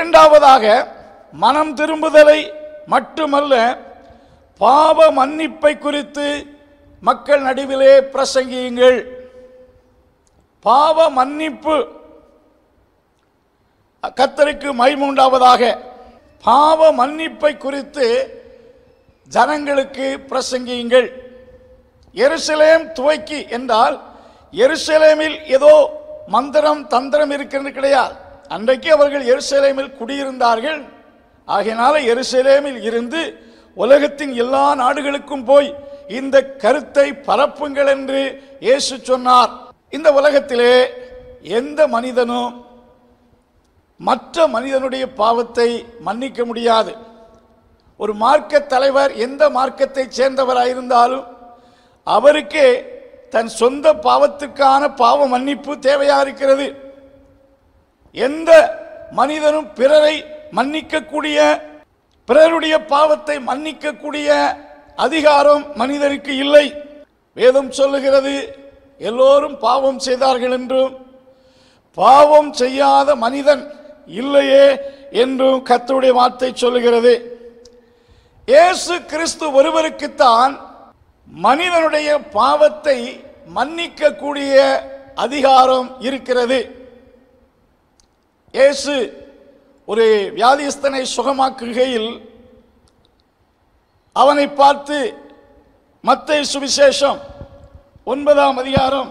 இரண்டாவதாக மனம் திரும்புதலை மட்டுமல்ல பாவ மன்னிப்பை குறித்து மக்கள் நடுவிலே பிரசங்கியுங்கள். பாவ மன்னிப்பு கத்தருக்கு மைமூண்டாவதாக பாவ மன்னிப்பை குறித்து ஜனங்களுக்கு பிரசங்கியுங்கள். எருசலேம் துவக்கி என்றால் எருசலேமில் ஏதோ மந்திரம் தந்திரம் இருக்கிறது கிடையாது. அன்றைக்கு அவர்கள் எருசலேமில் குடியிருந்தார்கள். ஆகையினால எருசலேமில் இருந்து உலகத்தின் எல்லா நாடுகளுக்கும் போய் இந்த கருத்தை பரப்புங்கள் என்று இயேசு சொன்னார். இந்த உலகத்திலே எந்த மனிதனும் மற்ற மனிதனுடைய பாவத்தை மன்னிக்க முடியாது. ஒரு மார்க்க தலைவர் எந்த மார்க்கத்தை சேர்ந்தவராயிருந்தாலும் அவருக்கே தன் சொந்த பாவத்துக்கான பாவ மன்னிப்பு தேவையாக இருக்கிறது. எந்த மனிதனும் பிறரை மன்னிக்கக்கூடிய பிறருடைய பாவத்தை மன்னிக்கக்கூடிய அதிகாரம் மனிதனுக்கு இல்லை. வேதம் சொல்லுகிறது எல்லோரும் பாவம் செய்தார்கள் என்றும் பாவம் செய்யாத மனிதன் இல்லையே என்றும் கத்துடைய வார்த்தை சொல்லுகிறது. இயேசு கிறிஸ்து ஒருவருக்குத்தான் மனிதனுடைய பாவத்தை மன்னிக்கக்கூடிய அதிகாரம் இருக்கிறது. இயேசு ஒரு வியாதிஸ்தனை சுகமாக்குகையில் அவனை பார்த்து மத்தை சுவிசேஷம் ஒன்பதாம் அதிகாரம்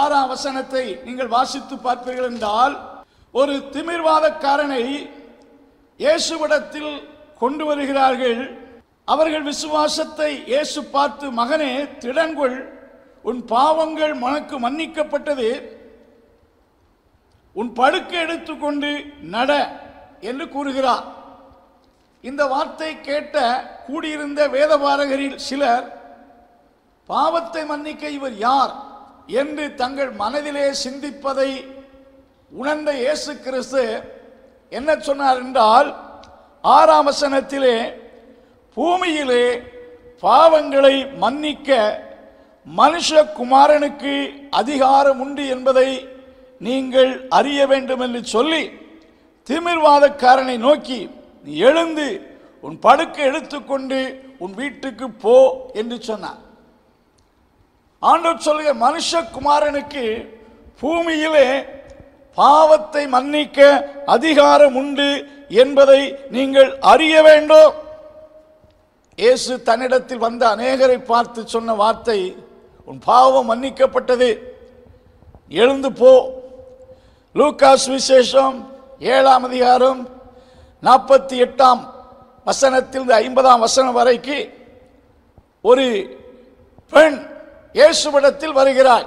ஆறாம் வசனத்தை நீங்கள் வாசித்து பார்ப்பீர்கள் என்றால் ஒரு திமிர்வாதக்காரனை இயேசுவிடத்தில் கொண்டு வருகிறார்கள். அவர்கள் விசுவாசத்தை இயேசு பார்த்து மகனே திடன்கொள். உன் பாவங்கள் உனக்கு மன்னிக்கப்பட்டது. உன் படுக்கை எடுத்துக்கொண்டு நட என்று கூறுகிறார். இந்த வார்த்தை கேட்ட கூடியிருந்த வேதபாரகரில் சிலர் பாவத்தை மன்னிக்க இவர் யார்? என்று தங்கள் மனதிலே சிந்திப்பதை உணர்ந்த இயேசு கிறிஸ்து என்ன சொன்னார் என்றால் ஆறாம் வசனத்திலே பூமியிலே பாவங்களை மன்னிக்க மனுஷகுமாரனுக்கு அதிகாரம் உண்டு என்பதை நீங்கள் அறிய வேண்டும் என்று சொல்லி திமிர்வாதக்காரனை நோக்கி நீ எழுந்து உன் படுக்கை எடுத்துக்கொண்டு உன் வீட்டுக்கு போ என்று சொன்னார் ஆண்டவர் சொல்லுக மனுஷகுமாரனுக்கு பூமியிலே பாவத்தை மன்னிக்க அதிகாரம் உண்டு என்பதை நீங்கள் அறிய வேண்டும். இயேசு தன்னிடத்தில் வந்த அநேகரை பார்த்து சொன்ன வார்த்தை உன் பாவம் மன்னிக்கப்பட்டது. எழுந்து போ லூகாஸ் விசேஷம் ஏழாம் அதிகாரம் நாற்பத்தி எட்டாம் வசனத்தில் ஐம்பதாம் வசனம் வரைக்கு ஒரு பெண் இயேசுவிடத்தில் வருகிறாள்.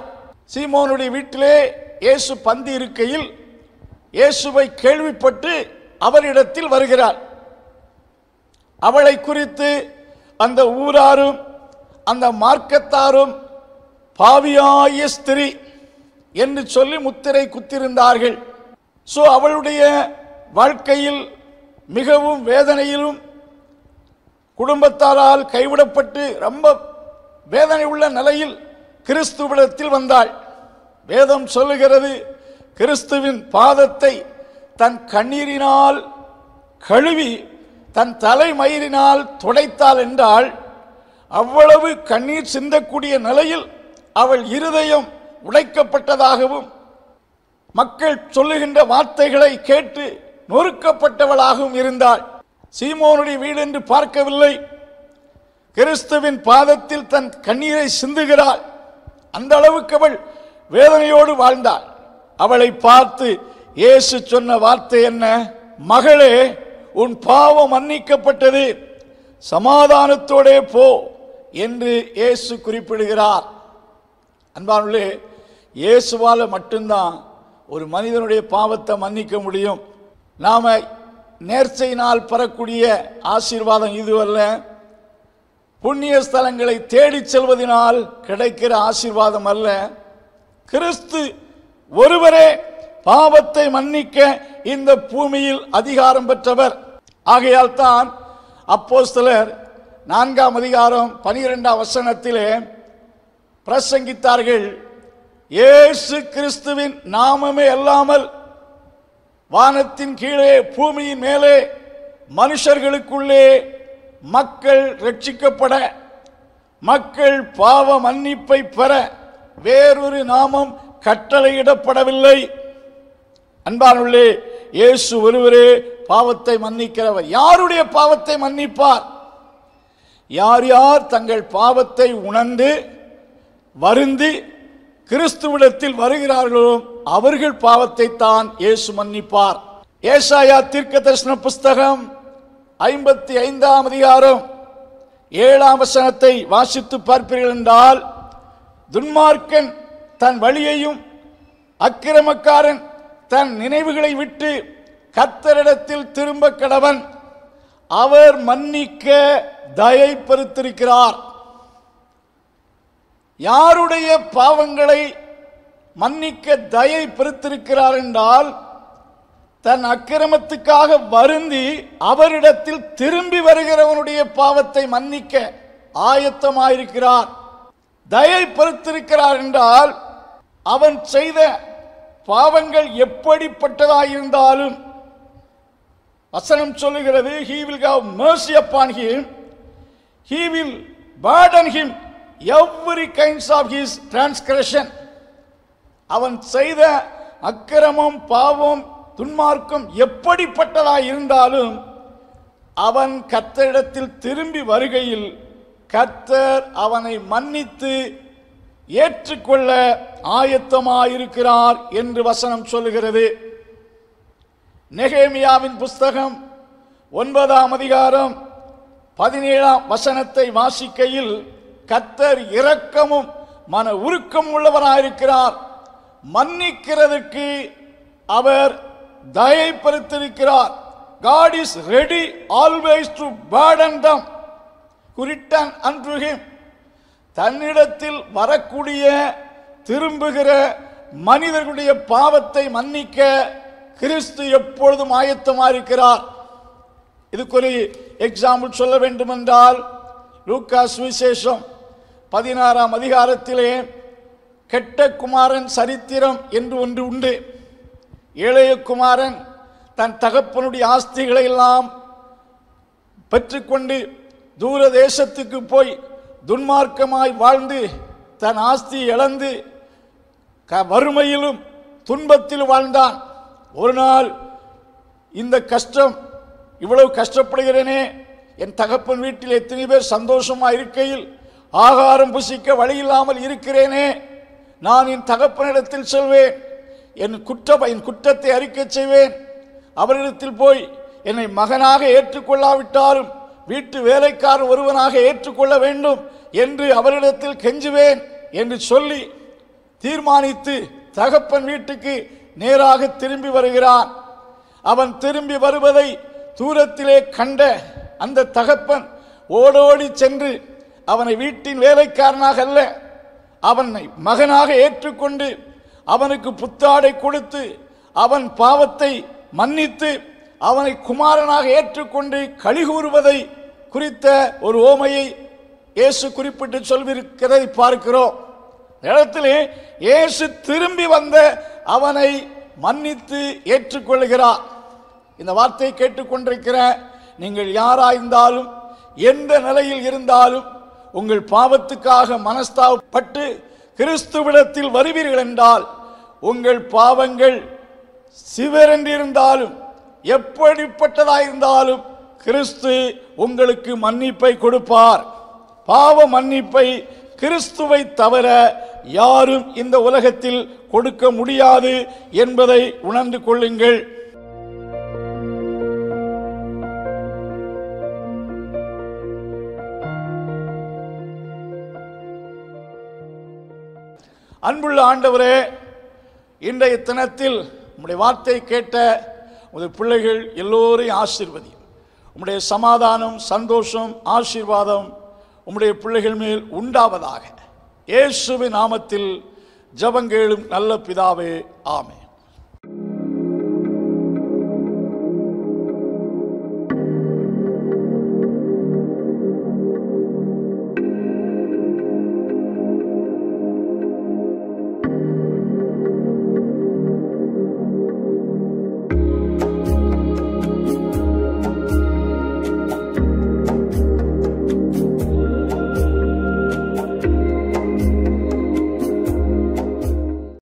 சீமோனுடைய வீட்டிலே இயேசு பந்தி இருக்கையில் இயேசுவை கேள்விப்பட்டு அவரிடத்தில் வருகிறாள். அவளை குறித்து அந்த ஊராரும் அந்த மார்க்கத்தாரும் பாவியாய ஸ்திரீ என்று சொல்லி முத்திரை குத்திருந்தார்கள். ஸோ அவளுடைய வாழ்க்கையில் மிகவும் வேதனையிலும் குடும்பத்தாரால் கைவிடப்பட்டு ரொம்ப வேதனை உள்ள நிலையில் கிறிஸ்துவிடத்தில் வந்தாள். வேதம் சொல்லுகிறது கிறிஸ்துவின் பாதத்தை தன் கண்ணீரினால் கழுவி தன் தலைமயிரினால் துடைத்தாள் என்றால் அவ்வளவு கண்ணீர் சிந்தக்கூடிய நிலையில் அவள் இருதயம் உடைக்கப்பட்டதாகவும் மக்கள் சொல்லுகின்ற வார்த்தைகளை கேட்டு நொறுக்கப்பட்டவளாகவும் இருந்தாள். சீமோனுடைய வீடு என்று பார்க்கவில்லை. கிறிஸ்துவின் பாதத்தில் தன் கண்ணீரை சிந்துகிறாள். அந்த அளவுக்கு அவள் வேதனையோடு வாழ்ந்தாள். அவளை பார்த்து இயேசு சொன்ன வார்த்தை என்ன? மகளே உன் பாவம் மன்னிக்கப்பட்டது. சமாதானத்தோடே போ என்று இயேசு குறிப்பிடுகிறார். அன்பானுள்ளே இயேசுவால் மட்டும்தான் ஒரு மனிதனுடைய பாவத்தை மன்னிக்க முடியும். நாம் நேர்ச்சையினால் பெறக்கூடிய ஆசீர்வாதம் இதுவல்ல. புண்ணிய ஸ்தலங்களை தேடிச் செல்வதனால் கிடைக்கிற ஆசீர்வாதம் அல்ல. கிறிஸ்து ஒருவரே பாவத்தை மன்னிக்க இந்த பூமியில் அதிகாரம் பெற்றவர். ஆகையால் தான் அப்போஸ்தலர் நான்காம் அதிகாரம் பனிரெண்டாம் வசனத்திலே பிரசங்கித்தார்கள். இயேசு கிறிஸ்துவின் நாமமே அல்லாமல் வானத்தின் கீழே பூமியின் மேலே மனுஷர்களுக்குள்ளே மக்கள் ரட்சிக்கப்பட மக்கள் பாவ மன்னிப்பை பெற வேறொரு நாமம் கட்டளையிடப்படவில்லை. அன்பானுள்ளே இயேசு ஒருவரே பாவத்தை மன்னிக்கிறவர். யாருடைய பாவத்தை மன்னிப்பார்? யார் யார் தங்கள் பாவத்தை உணர்ந்து வருந்தி கிறிஸ்துவிடத்தில் வருகிறார்களோ அவர்கள் பாவத்தை தான் இயேசு மன்னிப்பார். ஏசாயா தீர்க்க தரிசன புஸ்தகம் ஐம்பத்தி ஐந்தாம் அதிகாரம் ஏழாம் வசனத்தை வாசித்து பார்ப்பீர்கள் என்றால் துன்மார்க்கன் தன் வழியையும் அக்கிரமக்காரன் தன் நினைவுகளை விட்டு கத்தரிடத்தில் திரும்ப கடவன். அவர் மன்னிக்க தயை பெருத்திருக்கிறார் யாருடைய பாவங்களை மன்னிக்க தயை பெருத்திருக்கிறார் என்றால் தன் அக்கிரமத்துக்காக வருந்தி அவரிடத்தில் திரும்பி வருகிறவனுடைய பாவத்தை மன்னிக்க ஆயத்தமாயிருக்கிறார். தயை பெருத்திருக்கிறார் என்றால் அவன் செய்த பாவங்கள் எப்படிப்பட்டதாயிருந்தாலும் வசனம் சொல்லுகிறது he will have mercy upon him. He will burden him every kinds of his transgression. அவன் செய்த அக்கிரமம் பாவம் துன்மார்க்கம் எப்படிப்பட்டதாக இருந்தாலும் அவன் கத்தரிடத்தில் திரும்பி வருகையில் கர்த்தர் அவனை மன்னித்து ஏற்றுக்கொள்ள ஆயத்தமாயிருக்கிறார் என்று வசனம் சொல்லுகிறது. நெகேமியாவின் புஸ்தகம் ஒன்பதாம் அதிகாரம் பதினேழாம் வசனத்தை வாசிக்கையில் கத்தர் இரக்கமும் மன உருக்கம் உள்ளவராயிருக்கிறார். மன்னிக்கிறதுக்கு அவர் தயப்படுத்திருக்கிறார் God is ready always to burden them. குறிட்டன் அன்று தன்னிடத்தில் வரக்கூடிய திரும்புகிற மனிதர்களுடைய பாவத்தை மன்னிக்க கிறிஸ்து எப்பொழுதும் ஆயத்தமாயிருக்கிறார். இதுக்கு ஒரு எக்ஸாம்பிள் சொல்ல வேண்டுமென்றால் லூக்கா சுவிசேஷம் பதினாறாம் அதிகாரத்திலே கெட்ட குமாரன் சரித்திரம் என்று ஒன்று உண்டு. ஏழைய குமாரன் தன் தகப்பனுடைய ஆஸ்திகளை எல்லாம் பெற்றுக்கொண்டு தூர தேசத்துக்கு போய் துன்மார்க்கமாய் வாழ்ந்து தன் ஆஸ்தி இழந்து க- வறுமையிலும் துன்பத்தில் வாழ்ந்தான். ஒரு நாள் இந்த கஷ்டம் இவ்வளவு கஷ்டப்படுகிறேனே என் தகப்பன் வீட்டில் எத்தனை பேர் சந்தோஷமாக இருக்கையில் ஆகாரம் புசிக்க வழி இல்லாமல் இருக்கிறேனே நான் என் தகப்பனிடத்தில் சொல்வேன் என் குற்ற என் குற்றத்தை அறிக்கை செய்வேன். அவரிடத்தில் போய் என்னை மகனாக ஏற்றுக்கொள்ளாவிட்டாலும் வீட்டு வேலைக்கார் ஒருவனாக ஏற்றுக்கொள்ள வேண்டும் என்று அவரிடத்தில் கெஞ்சுவேன் என்று சொல்லி தீர்மானித்து தகப்பன் வீட்டுக்கு நேராக திரும்பி வருகிறான். அவன் திரும்பி வருவதை தூரத்திலே கண்ட அந்த தகப்பன் ஓடோடி சென்று அவனை வீட்டின் வேலைக்காரனாக அல்ல. அவனை மகனாக ஏற்றுக்கொண்டு அவனுக்கு புத்தாடை கொடுத்து அவன் பாவத்தை மன்னித்து அவனை குமாரனாக ஏற்றுக்கொண்டு கழிகூறுவதை குறித்த ஒரு ஓமையை இயேசு குறிப்பிட்டு சொல்விருக்கிறதை பார்க்கிறோம். இடத்திலே இயேசு திரும்பி வந்த அவனை மன்னித்து ஏற்றுக்கொள்கிறார். இந்த வார்த்தையை கேட்டுக்கொண்டிருக்கிற நீங்கள் யாராயிருந்தாலும் எந்த நிலையில் இருந்தாலும் உங்கள் பாவத்துக்காக மனஸ்தாபப்பட்டு கிறிஸ்துவிடத்தில் வருவீர்கள் என்றால் உங்கள் பாவங்கள் சிவரென்றிருந்தாலும் எப்படிப்பட்டதாயிருந்தாலும் கிறிஸ்து உங்களுக்கு மன்னிப்பை கொடுப்பார். பாவ மன்னிப்பை கிறிஸ்துவை தவிர யாரும் இந்த உலகத்தில் கொடுக்க முடியாது என்பதை உணர்ந்து கொள்ளுங்கள். அன்புள்ள ஆண்டவரே இன்றைய தினத்தில் உம்முடைய வார்த்தை கேட்ட உமது பிள்ளைகள் எல்லோரையும் ஆசீர்வதி. உம்முடைய சமாதானம் சந்தோஷம் ஆசீர்வாதம் உம்முடைய பிள்ளைகள் மேல் உண்டாவதாக. இயேசுவின் நாமத்தில் ஜெபங்கேளும் நல்ல பிதாவே ஆமே